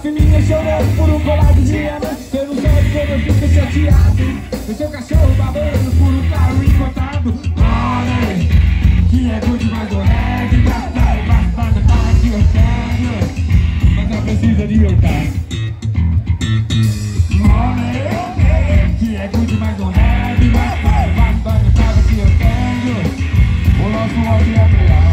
filhinha chorando por um colado de ana Eu não sei como eu fico chateado. O cachorro babando por um carro encotado Money, que é good mais do reggae Gastar e gastar, para que eu quero Mas não precisa de hurtar Money, que é good mais do reggae Gastar e gastar, para que eu quero O nosso ódio é melhor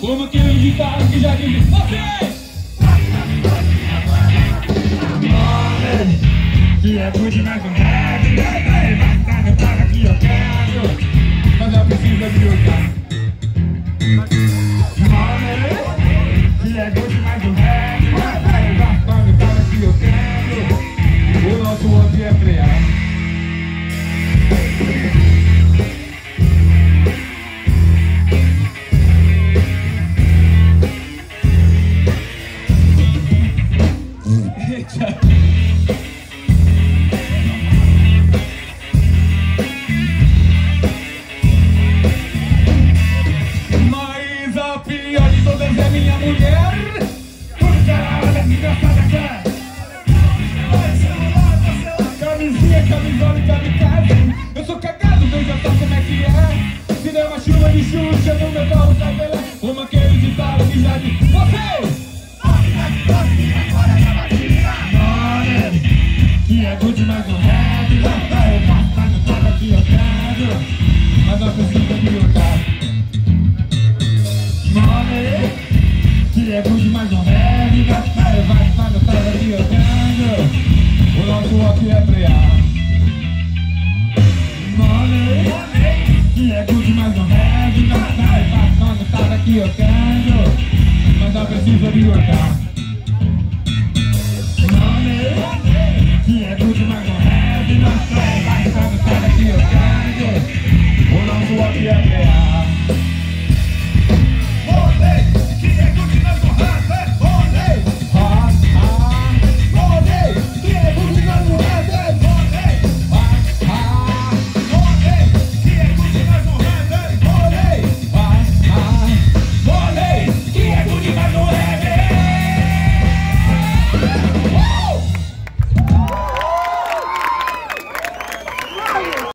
Como aquele ditado que já diz Você! Que é muito mais um rap Vai na cara que eu quero. Mas eu preciso de olhar Que é muito mais um rap Vai na cara que eu quero. O nosso homem Mas a pior de todas é minha mulher Porque ela é engraçada quer Camisinha, camisola e kamikaze. Eu sou cagado, veja só como é que é. Se der uma chuva de xuxa no meu colo cabelo Como aquele que é good mais um rap Vai passar no toda que eu Mas não precisa me lutar. Money, que é good mais um rap Vai passar no toda que eu quero O nosso rock é frear. Money, que é good mais um rap Vai passar no toda que eu Mas não precisa me lutar